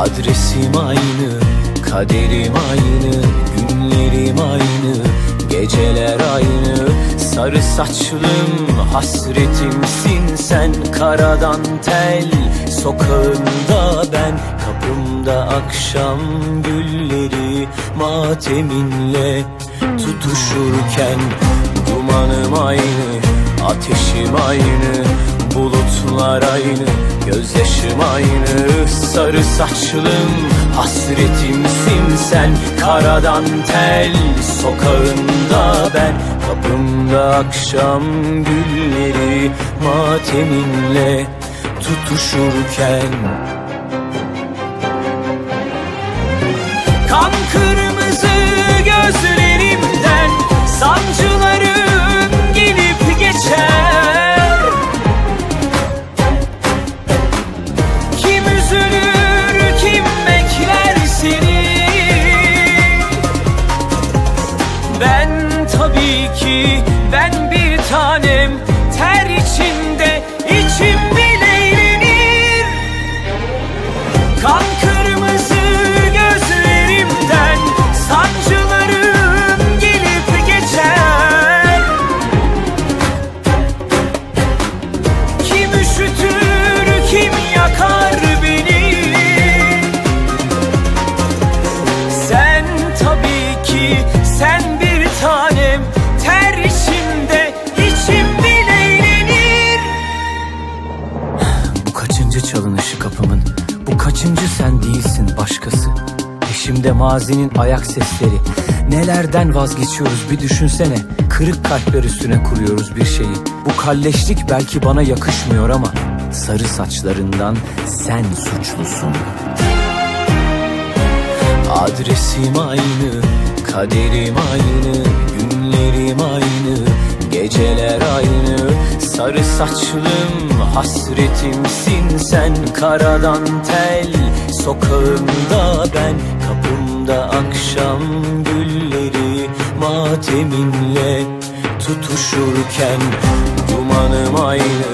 Adresim aynı, kaderim aynı, günlerim aynı, geceler aynı. Sarı saçlım hasretimsin sen karadan tel Sokağında ben kapımda akşam gülleri Mateminle tutuşurken Dumanım aynı, ateşim aynı Bulutlar aynı, gözyaşım aynı Sarı saçlım. Hasretimsin sen Karadan tel. Sokağında ben Kapımda akşam gülleri mateminle tutuşurken. Kan kırmızı gözlerimden tabii ki ben bir tanem ter içinde içim bile eğlenir. Kan Peşimde mazinin ayak sesleri. Nelerden vazgeçiyoruz bir düşünsene. Kırık kalpler üstüne kuruyoruz bir şeyi. Bu kalleşlik belki bana yakışmıyor ama Sarı saçlarından sen suçlusun. Adresim aynı, kaderim aynı, günlerim aynı, geceler aynı. Sarı saçlım hasretimsin sen karadan tel sokağında ben kapımda akşam gülleri mateminle tutuşurken dumanım aynı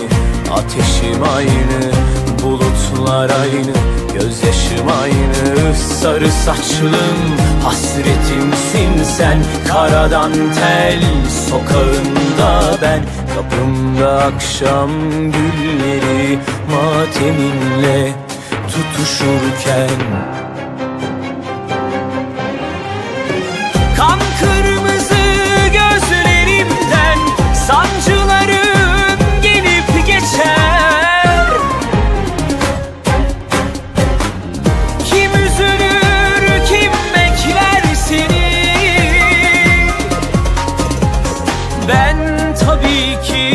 ateşim aynı bulutlar aynı Gözyaşım aynı sarı saçlım Hasretimsin sen karadan tel Sokağında ben kapımda akşam gülleri Mateminle tutuşurken. Kan kırmızı gözlerimden sancılarım gelip geçer. Kim üzülür kim bekler seni? Ben tabii ki